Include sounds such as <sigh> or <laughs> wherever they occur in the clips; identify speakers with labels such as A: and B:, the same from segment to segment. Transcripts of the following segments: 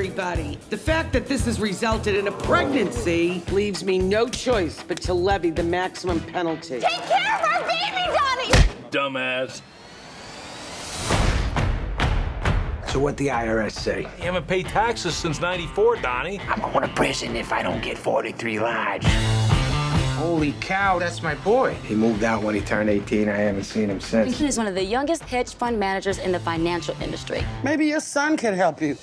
A: everybody. The fact that this has resulted in a pregnancy leaves me no choice but to levy the maximum penalty.
B: Take care of our baby, Donny!
C: Dumbass.
D: So what the IRS say?
C: You haven't paid taxes since 94, Donny.
D: I'm going to prison if I don't get 43 large. Holy cow, that's my boy. He moved out when he turned 18. I haven't seen him since.
E: He is one of the youngest hedge fund managers in the financial industry.
A: Maybe your son can help you.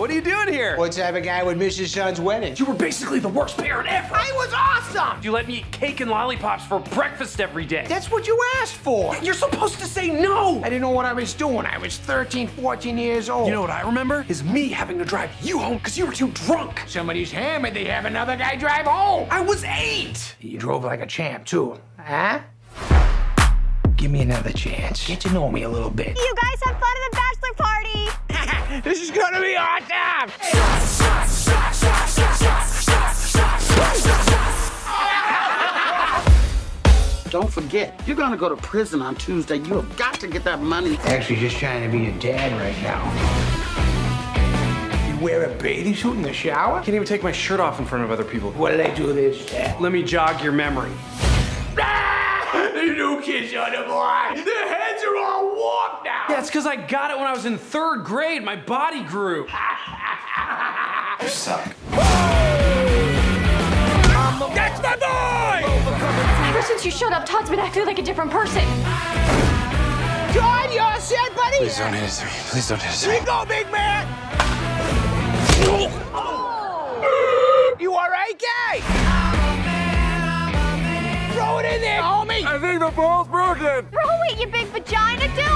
F: What are you doing here?
D: What type of guy would miss his son's wedding?
F: You were basically the worst parent ever.
D: I was awesome!
F: You let me eat cake and lollipops for breakfast every day.
D: That's what you asked for.
F: You're supposed to say no.
D: I didn't know what I was doing. I was 13, 14 years old.
F: You know what I remember? Is me having to drive you home because you were too drunk.
D: Somebody's hammered, they have another guy drive home.
F: I was eight.
D: You drove like a champ, too. Huh? Give me another chance. Get to know me a little bit.
B: You guys have fun at the bachelor party.
D: This is gonna be awesome!
A: Don't forget, you're gonna go to prison on Tuesday. You have got to get that money.
D: Actually, just trying to be a dad right now. You wear a bathing suit in the shower?
F: Can't even take my shirt off in front of other people.
D: What did I do this? Dad?
F: Let me jog your memory.
D: The new kids on the block. Their heads are all warped now.
F: Yeah, it's because I got it when I was in third grade. My body grew. <laughs>
D: you suck.
C: That's my boy!
B: Ever since you showed up, Todd's been acting like a different person.
D: John, you all set, buddy?
C: Please don't hit us. Please don't hit us.
D: Here you go, big man. In there, homie.
C: I think the ball's broken.
B: Throw it, you big vagina, do it!